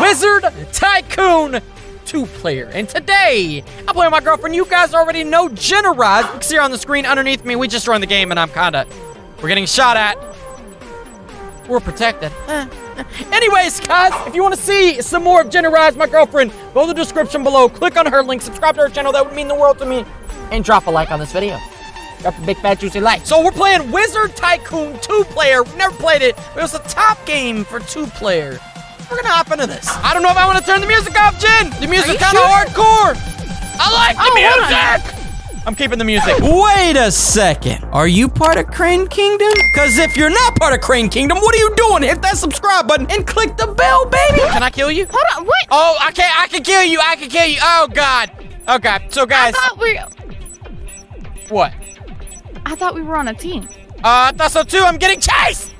Wizard Tycoon two player. And today, I'm playing my girlfriend. You guys already know Jenerize. You can see her on the screen underneath me. We just joined the game and I'm kinda, we're getting shot at. We're protected. Anyways, guys, if you want to see some more of Jenerize, my girlfriend, go to the description below, click on her link, subscribe to her channel, that would mean the world to me, and drop a like on this video. Drop a big fat juicy like. So we're playing Wizard Tycoon 2-player. We Never played it, but it was a top game for 2-player. We're gonna hop into this. I don't know if I want to turn the music off, Jin! The music's kind of sure? hardcore. I like oh, the Oh, music. I'm keeping the music. Wait a second. Are you part of Crane Kingdom? Because if you're not part of Crane Kingdom, what are you doing? Hit that subscribe button and click the bell, baby. Can I kill you? Hold on, what? Oh, I can't. I can kill you. I can kill you. Oh God. Okay. So I guys, thought we, what? I thought we were on a team. Uh, I thought so too. I'm getting chased.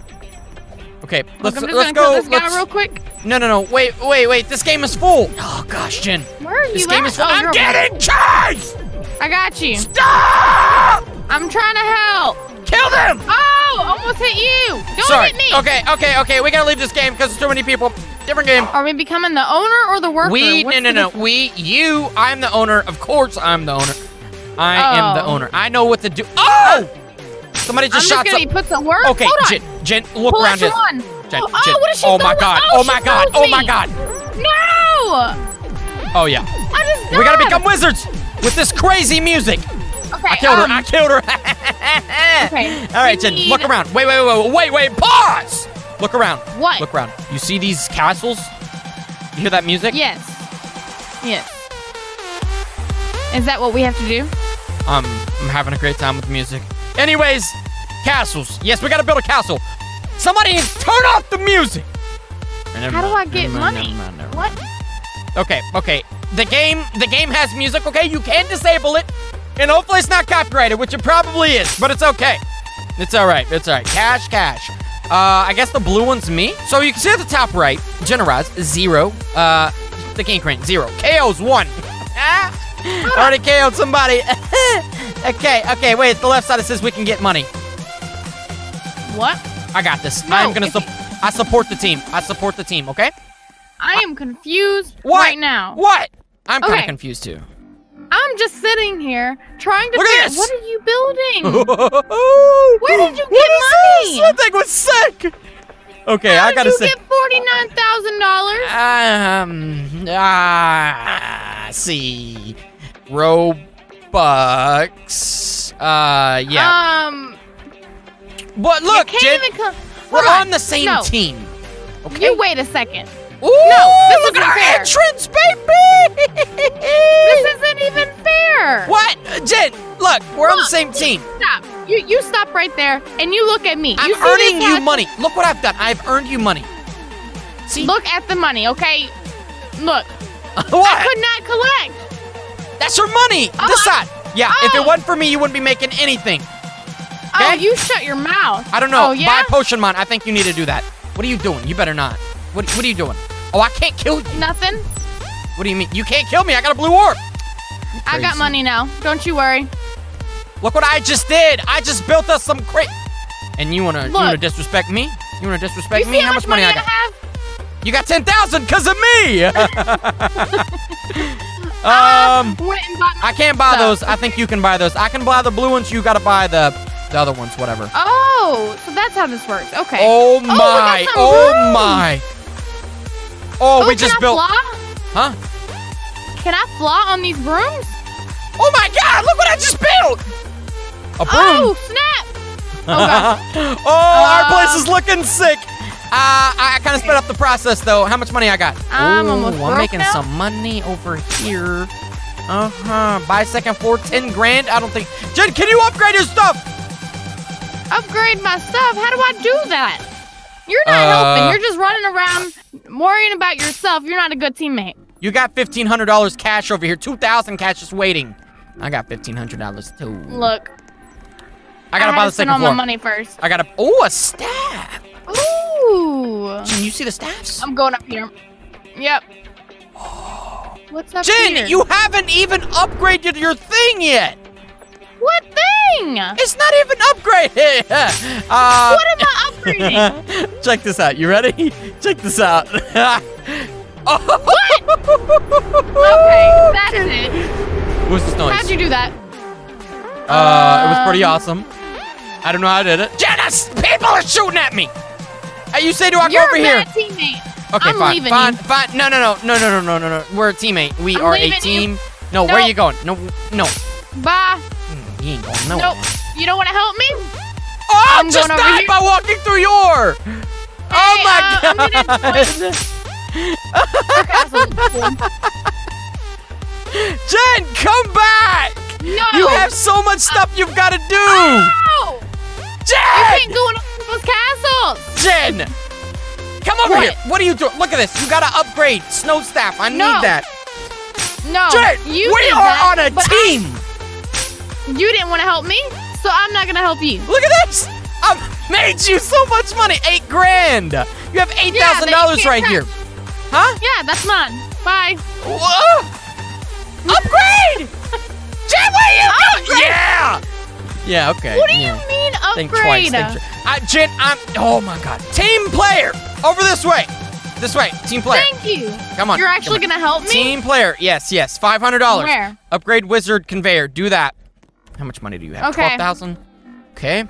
Okay, let's I'm just let's gonna go. kill this let's- real quick. No, no, no. Wait, wait, wait. This game is full. Oh gosh, Jen. Where are This you game at? is full. Oh, I'm you're- getting chased. I got you. Stop! I'm trying to help. Kill them. Oh, almost hit you. Don't Sorry. hit me. Okay, okay, okay. We gotta leave this game because there's too many people. Different game. Are we becoming the owner or the worker? We What's no no no. We you. I'm the owner. Of course, I'm the owner. I am the Oh. owner. I know what to do. Oh! Somebody I'm just just shot. gonna some- put. Okay. Jen, Jen, look Pull around extra this. one. Jen, oh, Jen. what is she oh my god. Oh, Oh my god. Oh my god. No! Oh yeah. Just We gotta become wizards with this crazy music. Okay, I killed her. um, I killed her. Okay, All right, Jen. need- Look around. Wait, wait, wait, wait, wait. Pause. Look around. What? Look around. You see these castles? You hear that music? Yes. Yes. Is that what we have to do? Um, I'm having a great time with the music. Anyways, castles. Yes, we gotta build a castle. Somebody turn off the music. How do I get money? What? Okay, okay. The game, the game has music. Okay, you can disable it, and hopefully it's not copyrighted, which it probably is, but it's okay. It's all right. It's all right. Cash, cash. Uh, I guess the blue one's me. So you can see at the top right, Jenerize zero. Uh, the game Crane zero. KO's one. already KO'd somebody. okay, okay. Wait, the left side says we can get money. What? I got this. No, I'm gonna. Sup- I support the team. I support the team. Okay. I am confused What? right now. What? I'm kind of confused too. I'm just sitting here trying to Look figure- this. What are you building? Where did you get This? money? That thing was sick. Okay, How I gotta did you get forty-nine thousand dollars? Um. Ah. see. Robux. Uh. Yeah. Um, but look, Jen, can't even come. we're Hold on. the same No. team. Okay. You wait a second. Ooh, this look at isn't our fair. entrance, baby. This isn't even fair. What, Uh, Jen? Look, we're on the Look, same team. Stop. You you stop right there and you look at me. I'm you earning you money. Look what I've done. I've earned you money. See? Look at the money, okay? Look, what? I could not collect. That's your money. Oh, this I- side. Yeah. If it Oh. wasn't for me, you wouldn't be making anything. Oh, you shut your mouth. I don't know. Oh, yeah? Buy Potion Mon. I think you need to do that. What are you doing? You better not. What, what are you doing? Oh, I can't kill you. Nothing. What do you mean? You can't kill me. I got a blue orb. I got money now. Don't you worry. Look what I just did. I just built us some cra And you wanna you wanna disrespect me? You wanna disrespect you me? see how much money I got? have? You got ten thousand because of me. I um, went and bought I can't buy those. I think you can buy those. I can buy the blue ones. You gotta buy the the other ones. Whatever. Oh, so that's how this works. Okay. Oh my! some Oh my! Oh, Oh, we just I built. Fly? Huh? Can I fly on these brooms? Oh my God! Look what I just built! A broom. Oh, snap! Oh, oh, our Uh, place is looking sick. Uh, I, I kind of sped up the process though. How much money I got? I'm Ooh, almost I'm making now. some money over here. Uh huh. Buy second floor, ten grand. I don't think. Jen, can you upgrade your stuff? Upgrade my stuff. How do I do that? You're not Uh, helping. You're just running around worrying about yourself. You're not a good teammate. You got fifteen hundred dollars cash over here. Two thousand cash just waiting. I got fifteen hundred dollars too. Look, I gotta had buy to the spend second all floor. my money first. I gotta. Oh, a staff. Ooh. Jen, you see the staffs? I'm going up here. Yep. What's up Jen, here? you haven't even upgraded your thing yet. What thing? It's not even upgraded. uh, What am I upgrading? Check this out. You ready? Check this out. oh, okay, that's it. What's this noise? How'd you do that? Uh, it was pretty Um, awesome. I don't know how I did it. Janice, people are shooting at me. Hey, you said to walk You're over a here. Bad teammate. Okay, I'm fine. fine, you. fine. No, no, no, no, no, no, no, no. We're a teammate. We I'm are a team. You. No, nope. where are you going? No, no. Bye. Mm, you ain't going nowhere. Nope. You don't want to help me? Oh, I'm just died by walking through your. Oh hey, oh my uh, god. okay, Jen, come back. No. You have so much stuff you've got to do. No. Jen. You can't go people's castles. Jen, come over What? here. What are you doing? Look at this. You got to upgrade snow staff. I need that. No. Jen, you we are that, on a but I- team. you didn't want to help me, so I'm not gonna help you. Look at this. I've made you so much money. Eight grand. You have eight Yeah, thousand but you dollars can't right touch- here. Huh? Yeah, that's mine. Bye. Whoa! Upgrade! Jen, what are you? Oh, upgrade? Yeah! Yeah, okay. What do yeah. you mean Think upgrade? twice. Think uh, Jen, I'm. Oh my god. Team player! Over this way. This way. Team player. Thank you. Come on. You're actually on. gonna help me? Team player. Yes, yes. $500. Where? Upgrade wizard conveyor. Do that. How much money do you have? Okay. 12000 Okay.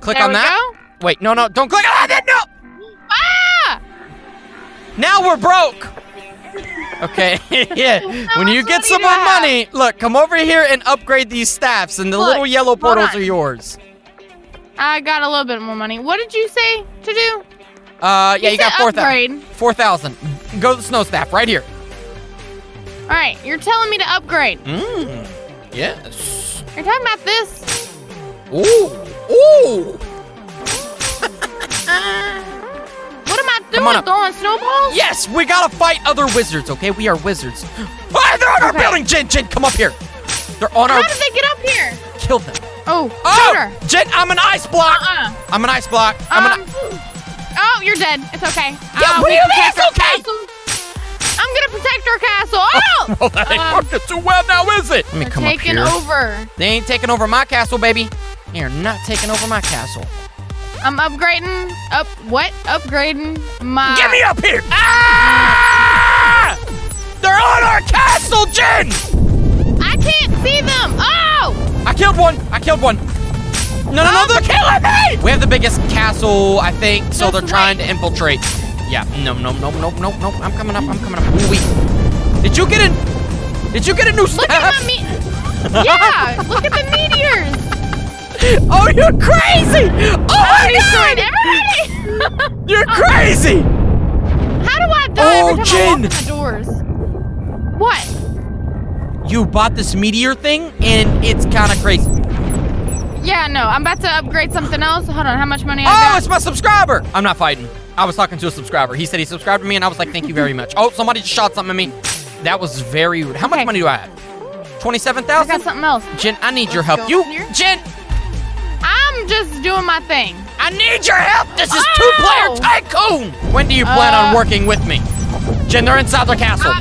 Click There on that. go. Wait, no, no. Don't click on that. No! Ah! Now we're broke. Okay, yeah. when you get some more money, look, come over here and upgrade these staffs, and the Look, little yellow portals are yours. I got a little bit more money. What did you say to do? Uh, yeah, you, got 4,000. 4,000. Go to the snow staff right here. All right, you're telling me to upgrade. Mmm. Yes. You're talking about this. Ooh. Ooh. What am I doing? Come on up. Throwing snowballs? Yes, we gotta fight other wizards. Okay, we are wizards. Ah, they're on our building. Jen, Jen, come up here. They're on How our. How did they get up here? Kill them. Oh, Oh, shooter. Jen, I'm an ice block. Uh-uh. I'm an ice block. I'm Um, an. oh, you're dead. It's okay. Yeah, Uh, what do we you mean it's okay? castle. I'm gonna protect our castle. Oh! Oh, that ain't Um, working too well now, is it? Let me They're come up taking here. over. They ain't taking over my castle, baby. They're not taking over my castle. I'm upgrading. Up what? Upgrading my. Get me up here! Ah! They're on our castle, Jen! I can't see them. Oh! I killed one. I killed one. No, no, no, they're killing me! We have the biggest castle, I think, so they're trying to infiltrate. Yeah, no, no, no, no, no, no. I'm coming up. I'm coming up. Ooh, wait. Did you get in? Did you get a new Look at staff? my me. yeah, look at the meteors. Oh, you're crazy! Oh my Destroyed god! everybody. You're crazy! How do I die Oh, every time Jin. I walk in the doors? What? You bought this meteor thing, and it's kind of crazy. Yeah, no, I'm about to upgrade something else. Hold on, how much money I Oh, got? it's my subscriber! I'm not fighting. I was talking to a subscriber. He said he subscribed to me, and I was like, thank you very much. Oh, somebody just shot something at me. That was very rude. How much Okay. money do I have? 27,000? I got something else. Jen, I need your Let's help. You, here. Jen, I'm just doing my thing. I need your help. This is Oh! two-player tycoon. When do you plan on Uh, working with me? Jen, they're inside their castle. Uh,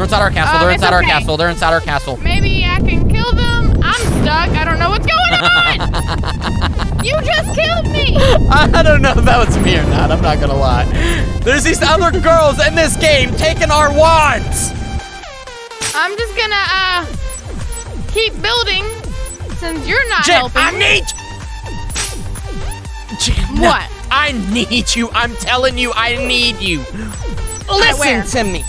they're inside our castle. um, they're inside our castle. They're inside our castle. Maybe I can kill them. I'm stuck. I don't know what's going on. you just killed me. I don't know if that was me or not. I'm not gonna lie. There's these other girls in this game taking our wands. I'm just gonna uh keep building since you're not Jen, helping. I need. Jen, What? I need you. I'm telling you, I need you. Listen to me.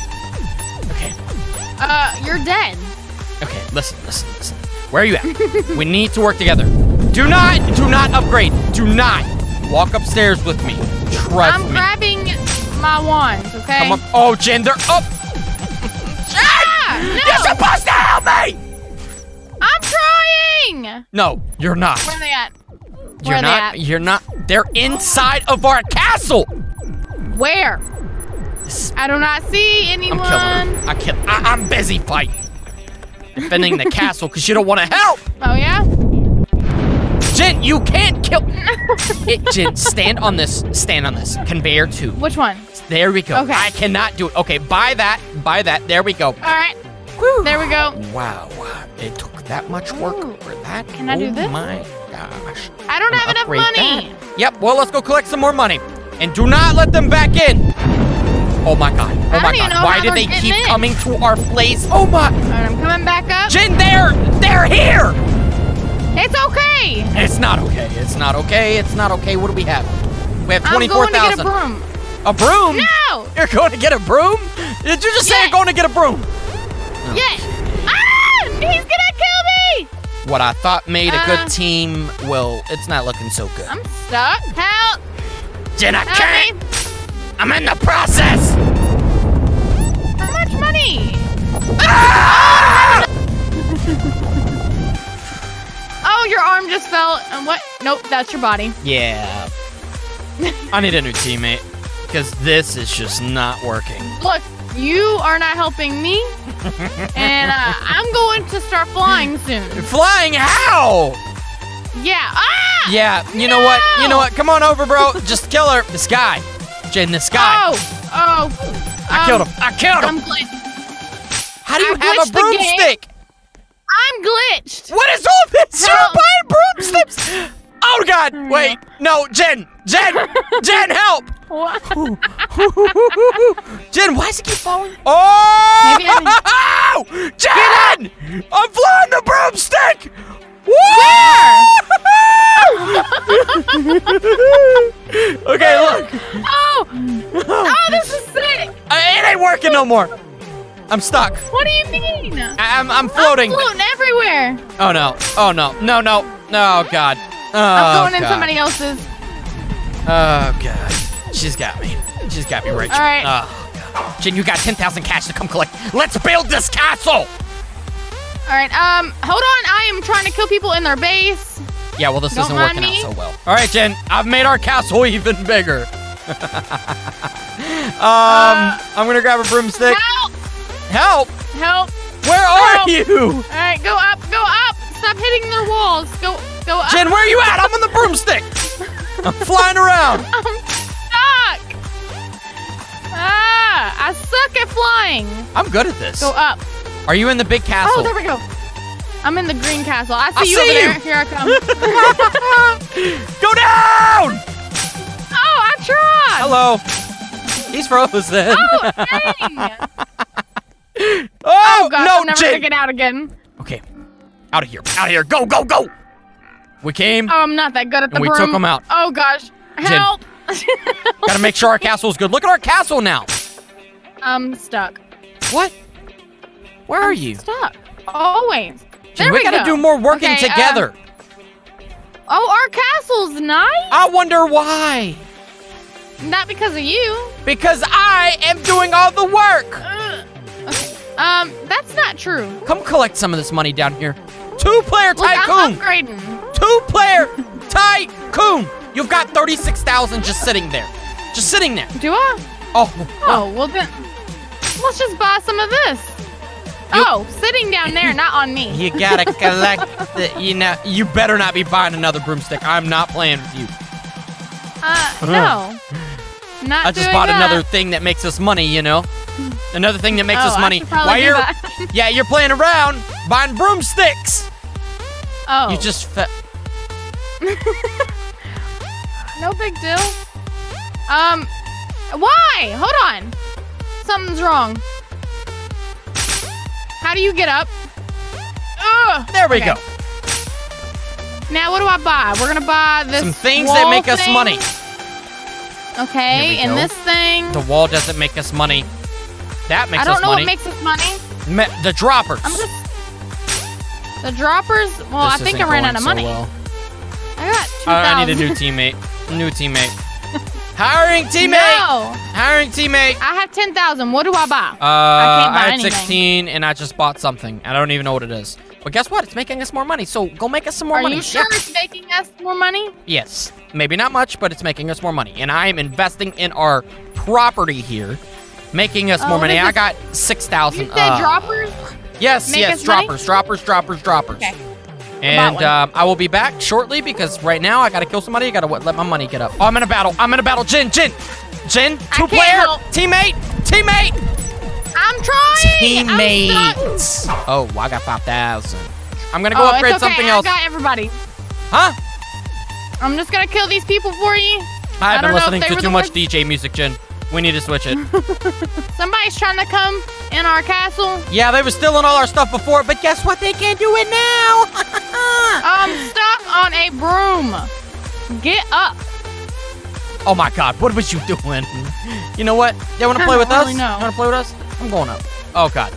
Uh, you're dead. okay. Listen, listen, listen. Where are you at? we need to work together. Do not, do not upgrade. Do not walk upstairs with me. Trust I'm me. grabbing my wands. Okay. Come up. Oh, Jen, they're up. Ah, You're no. supposed to help me. I'm trying. No, you're not. Where are they at? You're Where they not. at? You're not. They're inside of our castle. Where? I do not see I'm anyone. killing them. I kill. I, I'm busy fighting, defending the castle because you don't want to help. Oh yeah. Jen, you can't kill. it, Jen, stand on this. Stand on this conveyor two. Which one? There we go. Okay. I cannot do it. Okay, buy that. Buy that. There we go. All right. There we go. Wow, uh, it took that much work Ooh. for that. Can I do oh this? my gosh. I don't I'm have enough money. that. Yep, well, let's go collect some more money. And do not let them back in. Oh my god. Oh my god. Why do they keep in. coming to our place? Oh my. Right, I'm coming back up. Jen, they're, they're here. It's okay. It's not okay. It's not okay. It's not okay. What do we have? We have 24,000. I'm going to get a 24,000. broom. A broom? No. You're going to get a broom? Did you just say Yeah. you're going to get a broom? Yeah. Ah! He's gonna kill me. What I thought made a Uh. good team, well, it's not looking so good. I'm stuck. Help. Jen, I Help can't. me. I'm in the process. How much money? Ah! Oh, your arm just fell. And what? Nope, that's your body. Yeah. I need a new teammate because this is just not working. Look, you are not helping me. and uh, I'm going to start flying soon. Flying how? Yeah. Ah! Yeah, you know what? You know what? Come on over, bro. Just kill her. This guy. Jen, this guy. Oh. Oh. I Um, killed him. I killed him. I'm glitched. How do you I have a the broomstick? I'm glitched. What is all this? You're buying broomsticks. Oh God! Wait, no, Jen, Jen, Jen, help! What? Jen, why does it keep falling? Oh! Maybe I Jen! I'm flying the broomstick! Woo! Okay, look. Oh. Oh, this is sick. Uh, it ain't working no more. I'm stuck. What do you mean? I- I'm, I'm floating. I'm floating everywhere. Oh no. Oh no. No, no. Oh God. Oh, I'm going in God. somebody else's. Oh God. She's got me. She's got me right. All right. Oh. Jen, you got 10,000 cash to come collect. Let's build this castle. All right. Um, hold on. I am trying to kill people in their base. Yeah, well, this Don't isn't working me. out so well. All right, Jen, I've made our castle even bigger. um, I'm gonna grab a broomstick. Help! Help! Help! Where are Help. you? All right, go up, go up. Stop hitting their walls. Go, go up. Jen, where are you at? I'm on the broomstick. I'm flying around. I'm stuck. Ah, I suck at flying. I'm good at this. Go up. Are you in the big castle? Oh, there we go. I'm in the green castle. I see I you see over you. there. Here I come. Go down! oh, I tried. Hello. He's frozen. Oh, dang. Oh, Oh, God, no, I'm never gonna get out again. Okay, out of here, out of here. Go, go, go. We came. Oh, I'm not that good at the And we broom. took 'em out. Oh gosh, help! Gotta make sure our castle's good. Look at our castle now. I'm stuck. What? Where are you? Stuck. Always. There we, we gotta go. do more working Okay, uh, together. Oh, our castle's nice. I wonder why. Not because of you. Because I am doing all the work. Ugh. Okay. Um, that's not true. Come collect some of this money down here. Two player Look, I'm tycoon. upgrading. Two player tycoon. You've got 36,000 just sitting there. Just sitting there. Do I? Oh, Oh, well then, let's just buy some of this. Oh, sitting down there, not on me. you gotta collect the, you know, you better not be buying another broomstick. I'm not playing with you. Uh, no. Not I just doing bought that. another thing that makes us money, you know? Another thing that makes Oh, us money. should probably do you're that. Yeah, you're playing around buying broomsticks. Oh, You just fe- no big deal. Um, why? Hold on. Something's wrong. How do you get up? Ugh. There we Okay. go. Now, what do I buy? We're gonna buy this. Some things that make us money. Okay, and go. this thing. The wall doesn't make us money. That makes I don't know money. what makes us money. Me- the droppers. I'm just. The droppers. Well, This I think I ran out of so money. well. I got two I, I need a new teammate. New teammate. Hiring teammate. No, Hiring teammate. I have ten thousand. What do I buy? Uh, I, can't buy had anything. 16 and I just bought something. I don't even know what it is. But guess what? It's making us more money. So go make us some more Are money. you sure Yeah. it's making us more money? Yes. Maybe not much, but it's making us more money. And I am investing in our property here, making us Oh, more money. I got 6,000. You said uh, droppers. Yes, make yes, us money? droppers, droppers, droppers, droppers. Okay. And um, I will be back shortly because right now I gotta kill somebody. I gotta what, let my money get up. Oh, I'm in a battle. I'm in a battle. Jin, Jin, Jin, two player, help. teammate, teammate. I'm trying. I'm. Teammates. Oh, I got 5,000. I'm gonna go oh, upgrade it's okay. something I else. got everybody. Huh? I'm just gonna kill these people for you. I I've don't been know if listening to too much ones- DJ music, Jin. We need to switch it. Somebody's trying to come in our castle. yeah, they were stealing all our stuff before, but guess what? They can't do it now. I'm stuck on a broom. Get up. oh my God, what was you doing? You know what? You want to I play with really us? know. You want to play with us? I'm going up. Oh God,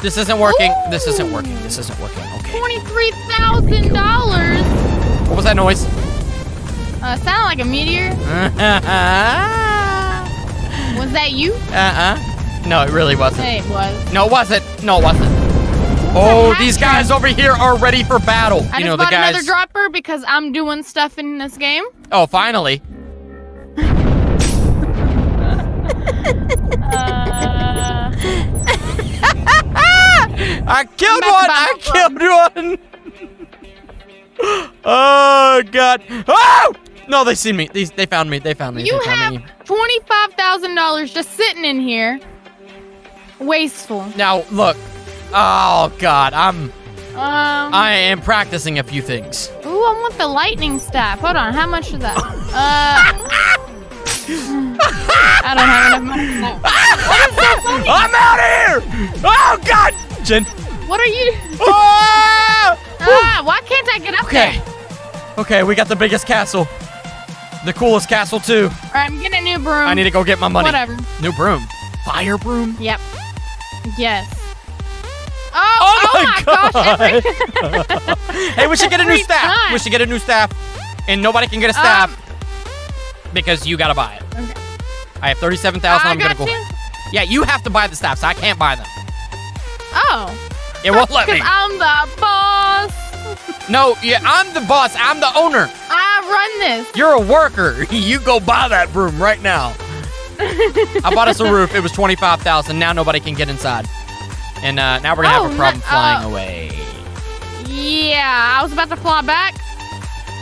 this isn't working. This isn't working. This isn't working. Okay. Twenty-three thousand dollars. What was that noise? Uh, sounded like a meteor. Was that you? uh. Uh. No, it really wasn't. Hey, it was. No, it wasn't. No, it wasn't. Oh, these guys over here are ready for battle. I you know the guys. another dropper because I'm doing stuff in this game. Oh, finally. Uh, I killed one. I killed one. oh God. Oh! No, they seen me. They, they found me. They found me. you they have twenty-five thousand dollars just sitting in here. Wasteful. Now look. Oh God, I'm. Um. I am practicing a few things. Ooh, I want the lightning staff. Hold on, how much is that? Uh. I don't have enough money for that. I'm out of here. Oh God, Jen. What are you? Ah! Ah, why can't I get up Okay. there? Okay, we got the biggest castle. The coolest castle too. All right, I'm getting a new broom. I need to go get my money. Whatever. New broom. Fire broom. Yep. Yes. Oh, Oh oh, my my, gosh. God. Hey, we should get a new staff. time. We should get a new staff. And nobody can get a Um, staff because you gotta buy it. Okay. I have 37,000. I I'm gonna go. you. Yeah, you have to buy the staff, so I can't buy them. Oh, It won't let me. I'm the boss. No, yeah, I'm the boss. I'm the owner. I run this. You're a worker. You go buy that broom right now. I bought us a roof. It was 25,000. Now nobody can get inside. And uh, now we're gonna Oh, have a problem no- flying uh, away. Yeah, I was about to fly back,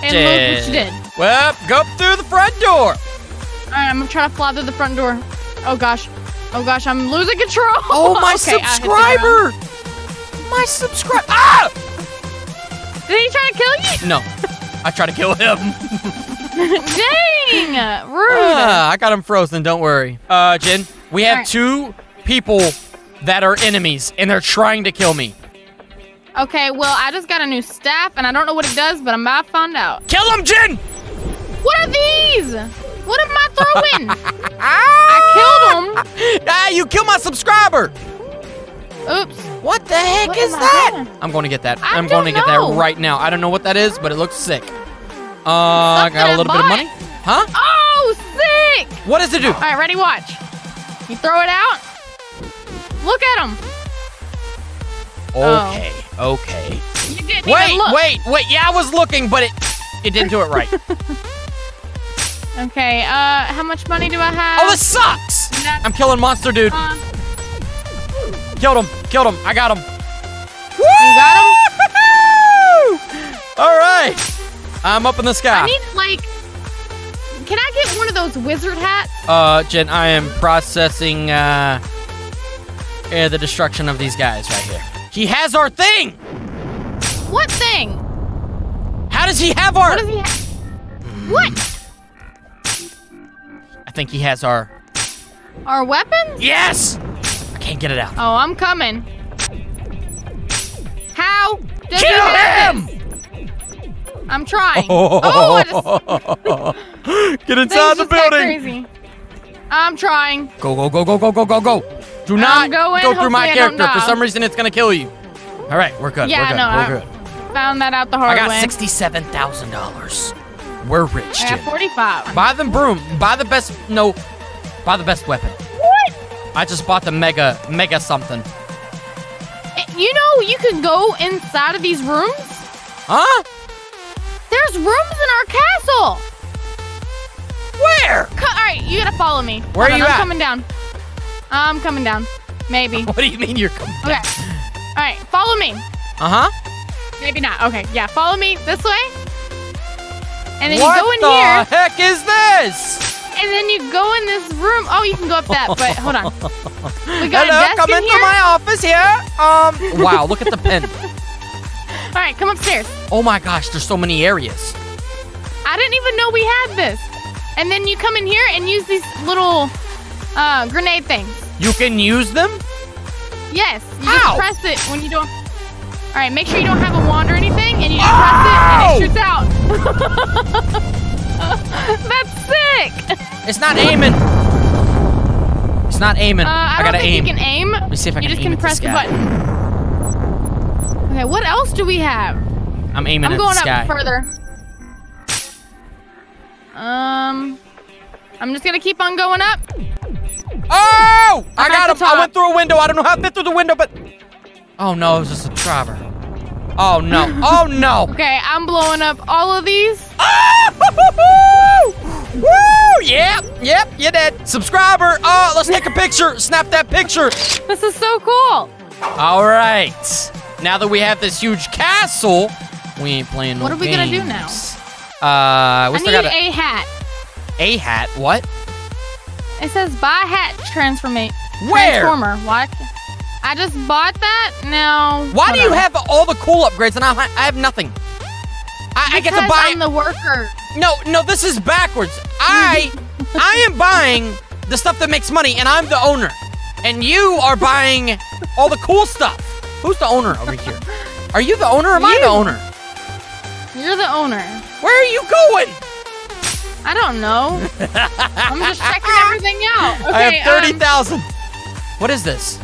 and look what you did. Well, go through the front door. All right, I'm gonna try to fly through the front door. Oh gosh, oh gosh, I'm losing control. Oh, my Okay, I hit the ground. subscriber. My subscriber. Ah! Did he try to kill you? No, I tried to kill him. Dang, rude. Ah, I got him frozen. Don't worry. Uh, Jen, we have Alright. two people that are enemies, and they're trying to kill me. Okay, well, I just got a new staff, and I don't know what it does, but I'm about to find out. Kill them, Jin! What are these? What am I throwing? I killed them. Ah, you killed my subscriber. Oops. What the heck What is that? doing? I'm going to get that. I I'm going to don't get that right now. I don't know what that is, but it looks sick. Uh, I got a little bit of money. Huh? Oh, sick. What does it do? All right, ready? Watch. You throw it out. Look at him. Oh. Okay, okay. You didn't Wait, wait, wait. Yeah, I was looking, but it it didn't do it right. Okay. Uh, how much money do I have? oh, this sucks. I'm killing monster dude. Uh, Killed him. Killed him. I got him. you got him? All right. I'm up in the I sky. need like. Can I get one of those wizard hats? uh, Jen, I am processing uh, uh, the destruction of these guys right here. He has our thing. What thing? How does he have our? What does he have? What? I think he has our. Our weapons? Yes. I can't get it out. Oh, I'm coming. How? Does he Kill have him! this? I'm trying. Oh, I just, Get inside the building. crazy. I'm trying. Go, go, go, go, go, go, go, go. Do not going. go through my I character. For some reason, it's going to kill you. All right, we're good. Yeah, we're good. no, we're I- good. Found that out the hard way. I got way. $67,000. We're rich, I got 45. Buy the broom. Buy the best. No, buy the best weapon. What? I just bought the mega, mega something. Eh, You know you can go inside of these rooms? Huh? There's rooms in our castle. Where? All right, you gotta follow me. Where Hold are on, you I'm at? coming down. I'm coming down. Maybe. What do you mean you're coming? Okay. All right, follow me. Uh huh. Maybe not. Okay, yeah, follow me this way. And then what you go in here. What the heck is this? and then you go in this room. Oh, you can go up that, but hold on. We got Hello, a desk come in into here. my office here. Um, wow, look at the pen. All right, come upstairs. Oh my gosh, there's so many areas. I didn't even know we had this. And then you come in here and use these little uh, grenade things. You can use them? Yes, you How? just press it when you don't. All right, make sure you don't have a wand or anything, and you just press it and it shoots out. That's sick. It's not aiming. It's not aiming. Uh, I, I, don't gotta think aim. you can aim. Let me see if I you can just aim can press the button. Okay, what else do we have? I'm aiming I'm at going up further. Um, I'm just gonna keep on going up. Oh! I I'm got him. the I went through a window. I don't know how to fit through the window, but. Oh no, it was just a subscriber. Oh no. Oh no. Okay, I'm blowing up all of these. Ah! Woo! Woo! Yep, yep, you did. Subscriber. Oh, let's take a picture. Snap that picture. This is so cool. All right. Now that we have this huge castle, we ain't playing no What are we gonna do now? Uh, I we need still got a, a hat. a hat. What? It says buy hat transformate. Where? Transformer. What? I just bought that. Now. Why hold do you have all the cool upgrades and I, I have nothing? I, I get to buy. I'm the worker. no, no, this is backwards. I, I am buying the stuff that makes money, and I'm the owner, and you are buying all the cool stuff. Who's the owner over here? Are you the owner or am I the owner? You're the owner. Where are you going? I don't know. I'm just checking everything out. Okay, I have thirty um, thousand. what is this?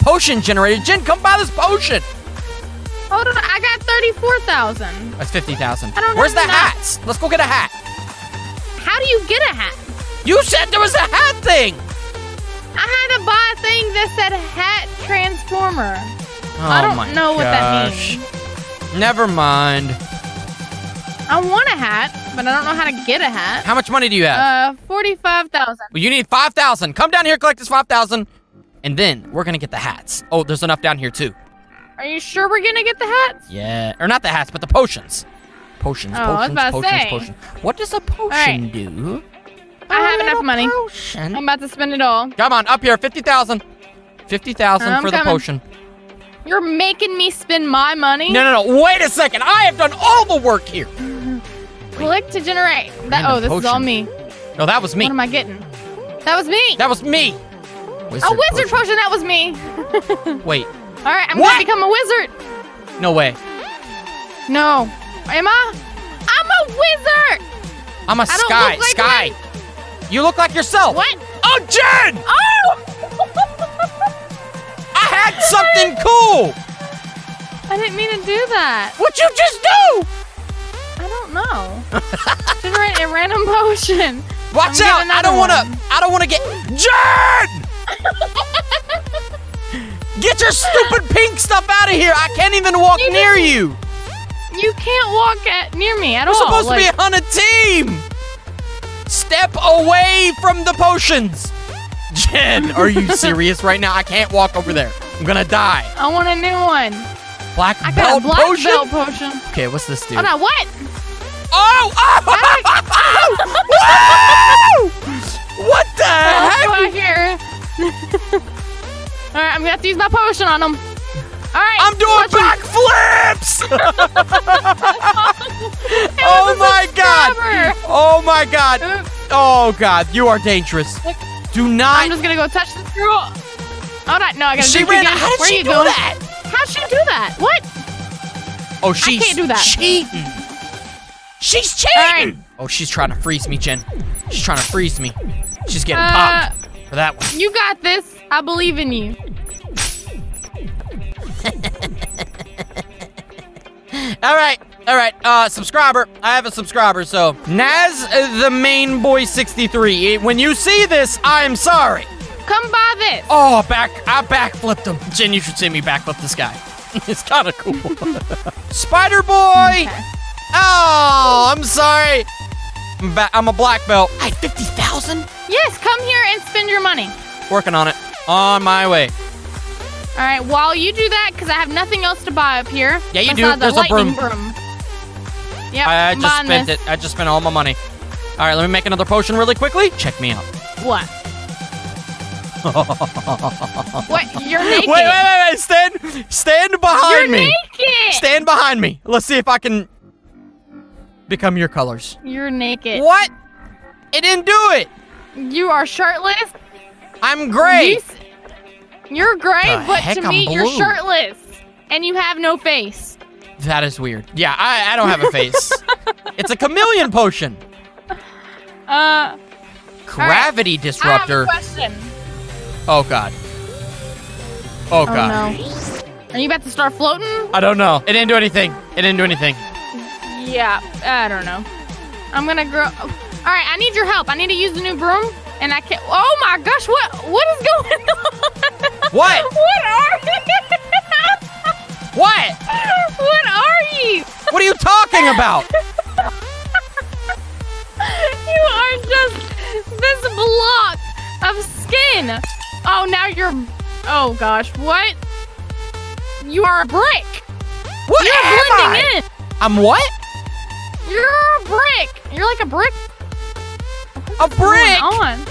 Potion generated. Jen, come buy this potion. hold on. I got thirty-four thousand. That's fifty thousand. I don't Where's the enough. hats? Let's go get a hat. How do you get a hat? You said there was a hat thing. I had to buy a thing that said hat transformer. Oh I don't know what that means. Never mind. I want a hat, but I don't know how to get a hat. How much money do you have? Uh, forty-five thousand. Well, you need 5,000. Come down here, collect this 5,000, and then we're gonna get the hats. Oh, there's enough down here too. Are you sure we're gonna get the hats? Yeah, or not the hats, but the potions. Potions, Oh, potions, potions, say. potions. What does a potion right. do? I have enough money. Potion. I'm about to spend it all. Come on, up here, 50,000. 50,000 I'm for the potion. You're making me spend my money. No, no, no. Wait a second. I have done all the work here. Click to generate. That, oh, this is all me. No, that was me. What am I getting? That was me. That was me. a wizard potion. That was me. Wait. All right, I'm What? gonna become a wizard. No way. No, am I? I'm a wizard. I'm a I sky. like sky. You look like yourself. What? Oh, Jen! Oh! I had something cool. I didn't mean to do that. What you just do? I don't know. A random potion. Watch out! I don't want to. I don't want to get Jen. get your stupid pink stuff out of here! I can't even walk You near just- you. You can't walk at near me at We're all. supposed like, to be on a team. Step away from the potions. Jen, are you serious right now? I can't walk over there. I'm gonna die. I want a new one. Black I got belt a black potion. belt potion. Okay, what's this do? Hold on, what? Oh! Oh! what the heck? out here. all right, I'm gonna have to use my potion on them. All right, I'm doing backflips! Oh, oh my god! Oh my god! Oh god, you are dangerous. Look, Do not. I'm just gonna go touch this girl. Oh no, no, I gotta She ran. again. How did Where she you do going? that? How'd she do that? What? Oh, she's can't do that. cheating. She's cheating. right. Oh, she's trying to freeze me, Jen. She's trying to freeze me. She's getting Uh, popped for that one. You got this. I believe in you. All right, all right. Uh, subscriber. I have a subscriber. So Naz, uh, the main boy, 63. When you see this, I'm sorry. Come buy this. Oh, back. I backflipped him. Jen, you should see me backflip this guy. it's kind of cool. Spider boy. Okay. Oh, I'm sorry. I'm, ba- I'm a black belt. I have 50,000? Yes, come here and spend your money. Working on it. On my way. All right, while you do that, because I have nothing else to buy up here. Yeah, you do. besides There's a broom. broom. Yep, I, I just spent this. it. I just spent all my money. All right, let me make another potion really quickly. Check me out. What? what? You're naked. Wait, wait, wait, wait. Stand, stand behind You're me. naked. Stand behind me. Let's see if I can become your colors. You're naked. What? It didn't do it. You are shirtless. I'm You great. s- You're gray, The but to I'm me, you're shirtless, and you have no face. That is weird. Yeah, I, I don't have a face. it's a chameleon potion. Uh, Gravity a disruptor. question. Oh god. Oh Oh god. no. Are you about to start floating? I don't know. It didn't do anything. It didn't do anything. Yeah, I don't know. I'm gonna grow. All right, I need your help. I need to use the new broom, and I can't. Oh my gosh, what what is going on? What? what are you? What? what are you? What are you talking about? You are just this block of skin. Oh, now you're. Oh gosh, what? You are a brick. What You're am blending I? in. I'm what? You're a brick. You're like a brick. A What's brick? going on?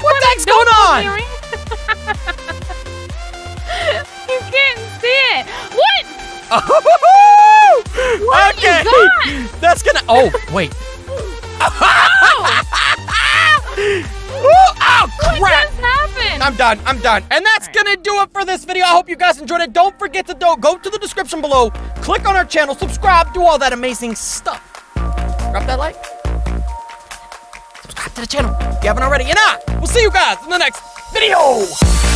What the heck's going on? you can't see it. What? What okay. That's gonna. Oh wait. Ooh, oh What crap! I'm done. I'm done. And that's gonna do it for this video. I hope you guys enjoyed it. Don't forget to do- go to the description below, click on our channel, subscribe, do all that amazing stuff. Drop that like. Subscribe to the channel if you haven't already. And I will see you guys in the next video.